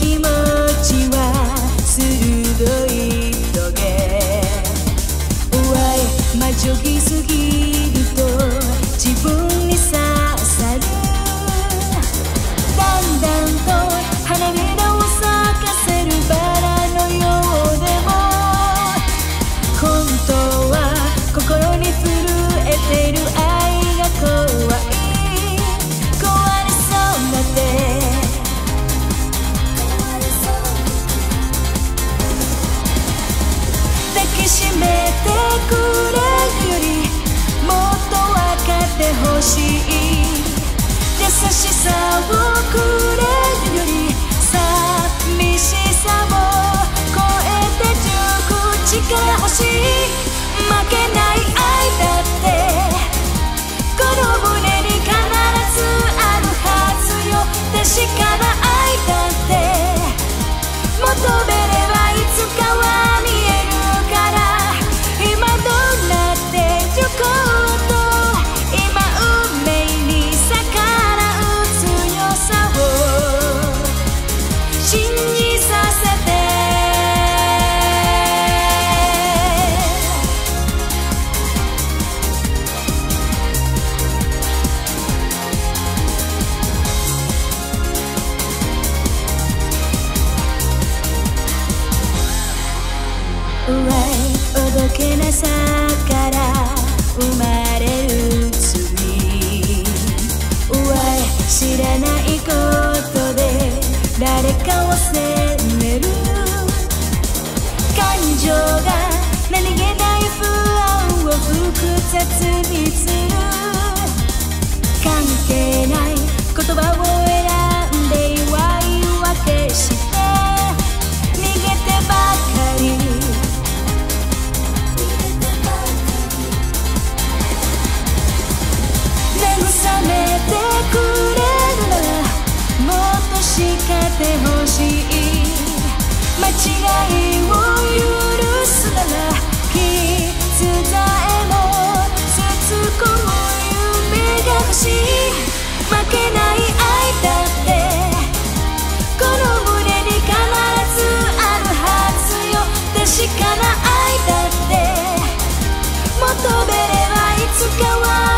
気持ちは鋭いしめてくれるよりもっと分かってほしい。優しさをくれる。うわいおどけなさから生まれる罪うわい知らないことで誰かを責める。感情が何気ない不安を複雑にする。もってほしい間違いを許すなら傷さえも包む夢が欲しい負けない愛だってこの胸に必ずあるはずよ確かな愛だって求めればいつかは